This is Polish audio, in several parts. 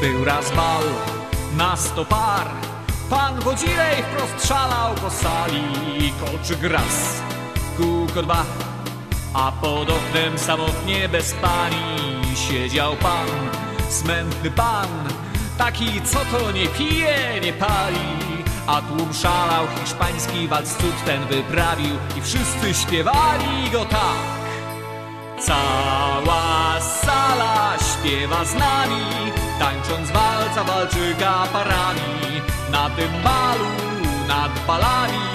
Był raz bal na sto par Pan Wodzirej wprost szalał po sali. Kolczyk raz, kółko dwa A pod oknem samotnie bez pani Siedział pan, smętny pan Taki co to nie pije, nie pali. A tłum szalał, hiszpański walc cud ten wyprawił. I wszyscy śpiewali go tak. Cała sala śpiewa z nami, tańcząc walca walczyka parami. Na tym balu, nad balami,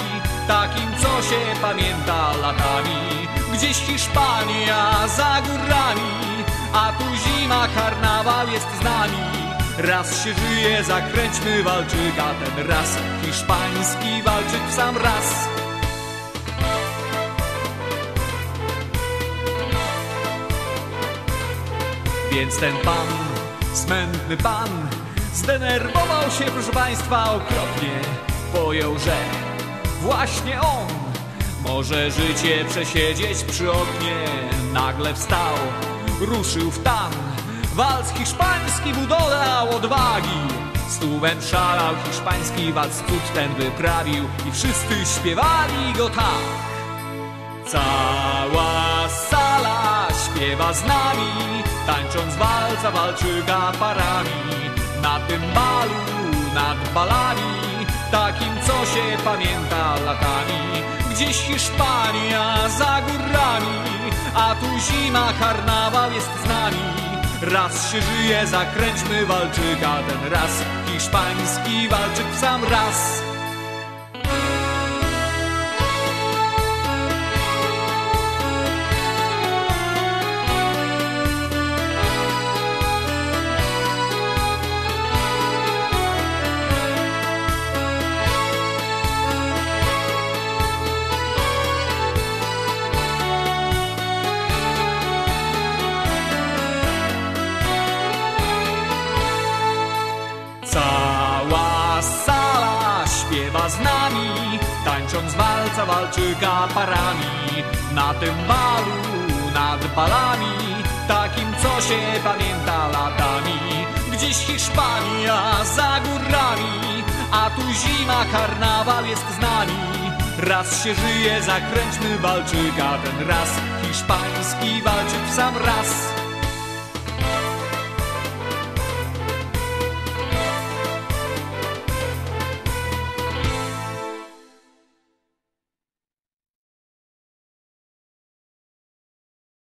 takim co się pamięta latami. Gdzieś Hiszpania za górami, a tu zima, karnawał jest z nami. Raz się żyje, zakręćmy walczyka ten raz, hiszpański walczyk w sam raz. Więc ten pan, smętny pan, zdenerwował się, proszę państwa, okropnie. Pojął, że właśnie on może życie przesiedzieć przy oknie. Nagle wstał, ruszył w tan, walc hiszpański mu dodał odwagi. Z tłumem szalał, hiszpański walc cud ten wyprawił i wszyscy śpiewali go tak. Cała śpiewa z nami, tańcząc walca walczyka parami. Na tym balu, nad balami, takim co się pamięta latami. Gdzieś Hiszpania za górami, a tu zima, karnawał jest z nami. Raz się żyje, zakręćmy walczyka ten raz, hiszpański walczyk w sam raz. Walca walczyka parami. Na tym balu, nad balami, takim co się pamięta latami. Gdzieś Hiszpania za górami, a tu zima, karnawał jest z nami. Raz się żyje, zakręćmy walczyka ten raz, hiszpański walczyk w sam raz.